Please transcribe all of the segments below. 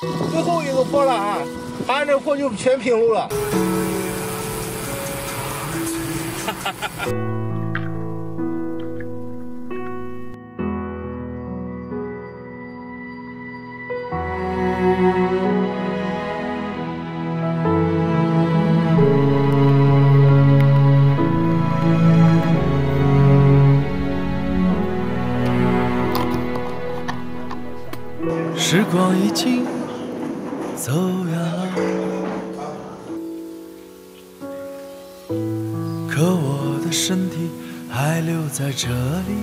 最后一个坡了啊，爬这坡就全平路了。时光已经走远了，可我的身体还留在这里，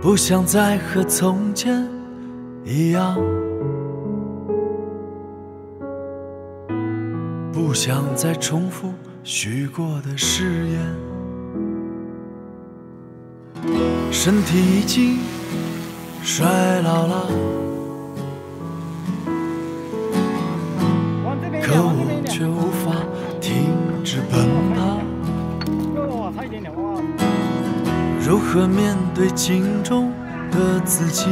不想再和从前一样，不想再重复许过的誓言。身体已经衰老了，却无法停止奔跑。如何面对镜中的自己？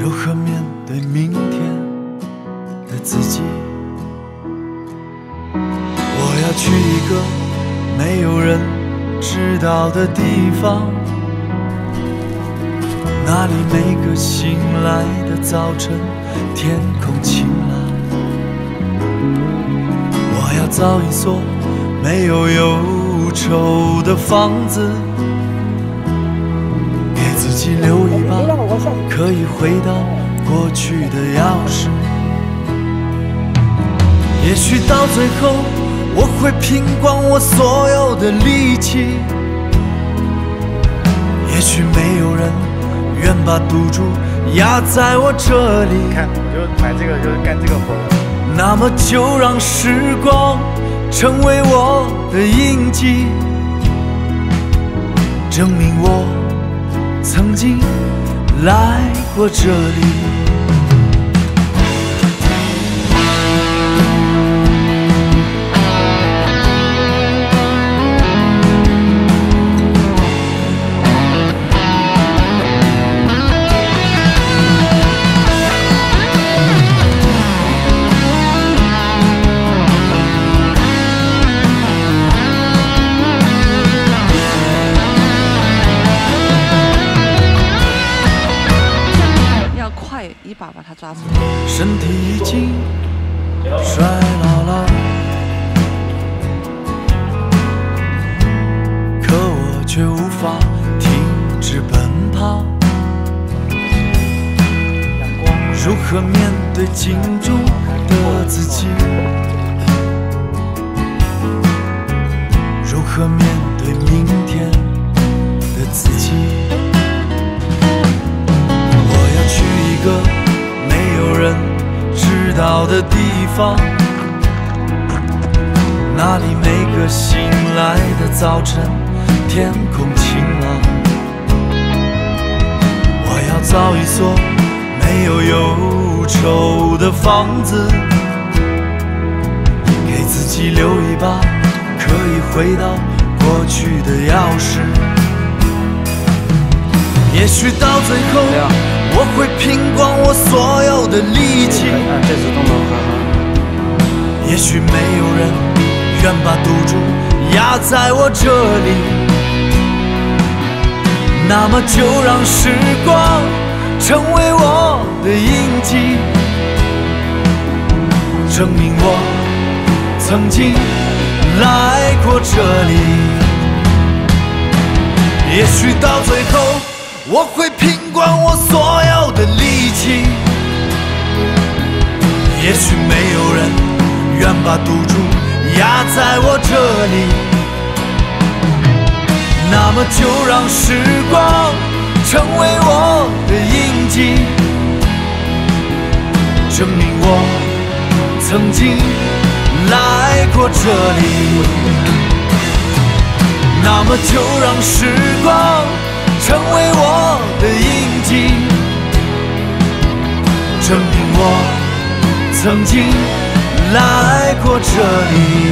如何面对明天的自己？我要去一个。没有人知道的地方，那里每个醒来的早晨，天空晴朗。我要造一所没有忧愁的房子，给自己留一把可以回到过去的钥匙。也许到最后。我会拼光我所有的力气，也许没有人愿把赌注压在我这里。看，我就买这个，就是干这个活。那么就让时光成为我的印记，证明我曾经来过这里。身体已经衰老了，可我却无法停止奔跑。如何面对镜中的自己？的地方，那里每个醒来的早晨，天空晴朗。我要造一所没有忧愁的房子，给自己留一把可以回到过去的钥匙。也许到最后。我会拼光我所有的力气。也许没有人愿把赌注压在我这里，那么就让时光成为我的印记，证明我曾经来过这里。也许到最后。我会拼光我所有的力气，也许没有人愿把赌注压在我这里，那么就让时光成为我的印记，证明我曾经来过这里，那么就让时光。我曾经来过这里。